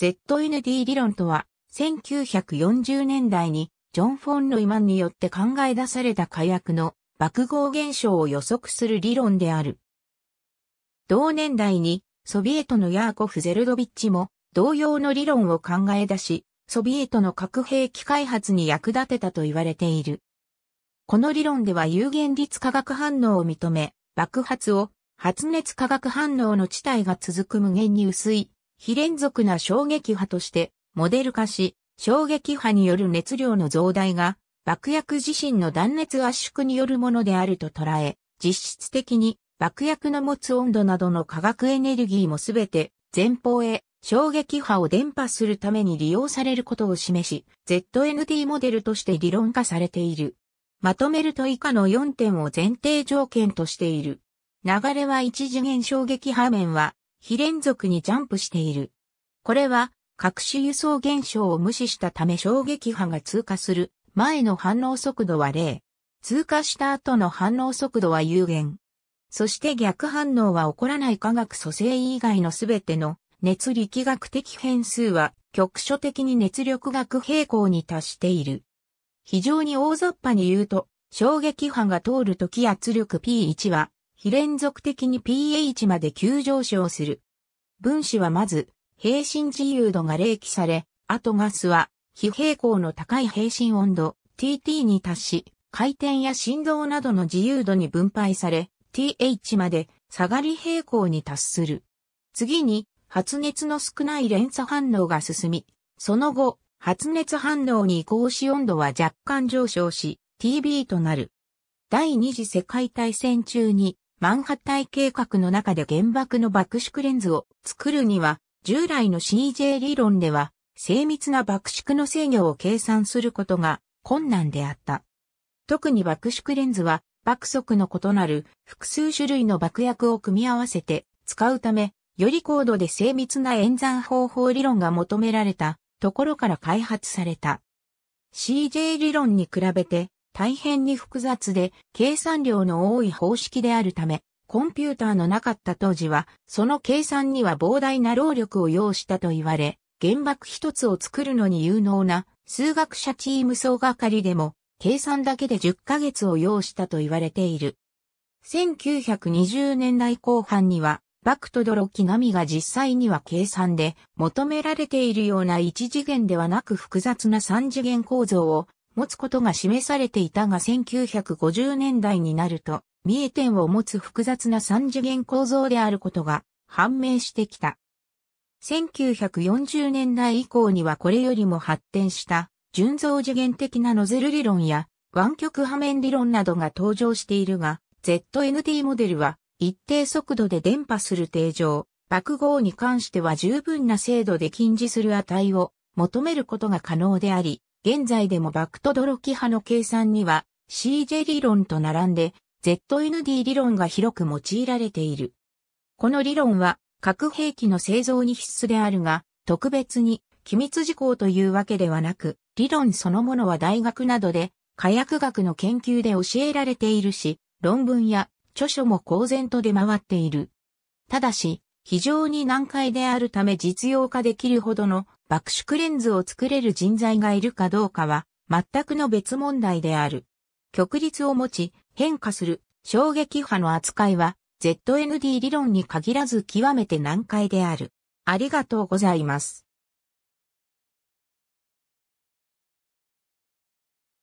ZND 理論とは、1940年代にジョン・フォン・ロイマンによって考え出された火薬の爆豪現象を予測する理論である。同年代にソビエトのヤーコフ・ゼルドビッチも同様の理論を考え出し、ソビエトの核兵器開発に役立てたと言われている。この理論では有限率化学反応を認め、爆発を発熱化学反応の地帯が続く無限に薄い、非連続な衝撃波としてモデル化し、衝撃波による熱量の増大が爆薬自身の断熱圧縮によるものであると捉え、実質的に爆薬の持つ温度などの化学エネルギーもすべて前方へ衝撃波を伝播するために利用されることを示し、ZND モデルとして理論化されている。まとめると以下の4点を前提条件としている。流れは一次元衝撃波面は非連続にジャンプしている。これは各種輸送現象を無視したため衝撃波が通過する前の反応速度は0。通過した後の反応速度は有限。そして逆反応は起こらない化学組成以外のすべての熱力学的変数は局所的に熱力学平行に達している。非常に大雑把に言うと、衝撃波が通るとき圧力 P1 は、非連続的に pH まで急上昇する。分子はまず、平心自由度が冷気され、後ガスは、非平行の高い平心温度、TT に達し、回転や振動などの自由度に分配され、TH まで下がり平行に達する。次に、発熱の少ない連鎖反応が進み、その後、発熱反応に移行し温度は若干上昇し、TB となる。第二次世界大戦中に、マンハッタイ計画の中で原爆の爆縮レンズを作るには、従来の CJ 理論では、精密な爆縮の制御を計算することが困難であった。特に爆縮レンズは、爆速の異なる複数種類の爆薬を組み合わせて使うため、より高度で精密な演算方法理論が求められたところから開発された。CJ 理論に比べて大変に複雑で計算量の多い方式であるため、コンピューターのなかった当時は、その計算には膨大な労力を要したと言われ、原爆一つを作るのに有能な数学者チーム総がかりでも、計算だけで10ヶ月を要したと言われている。1920年代後半には、バクとドロキ並みが実際には計算で求められているような一次元ではなく複雑な三次元構造を持つことが示されていたが1950年代になると、見え点を持つ複雑な三次元構造であることが判明してきた。1940年代以降にはこれよりも発展した純増次元的なノズル理論や湾曲波面理論などが登場しているが、ZND モデルは一定速度で伝播する定常、爆豪に関しては十分な精度で近似する値を求めることが可能であり、現在でもバクトドロキ波の計算には CJ 理論と並んで ZND 理論が広く用いられている。この理論は核兵器の製造に必須であるが、特別に機密事項というわけではなく、理論そのものは大学などで火薬学の研究で教えられているし、論文や著書も公然と出回っている。ただし、非常に難解であるため実用化できるほどの爆縮レンズを作れる人材がいるかどうかは全くの別問題である。極率を持ち変化する衝撃波の扱いは ZND 理論に限らず極めて難解である。ありがとうございます。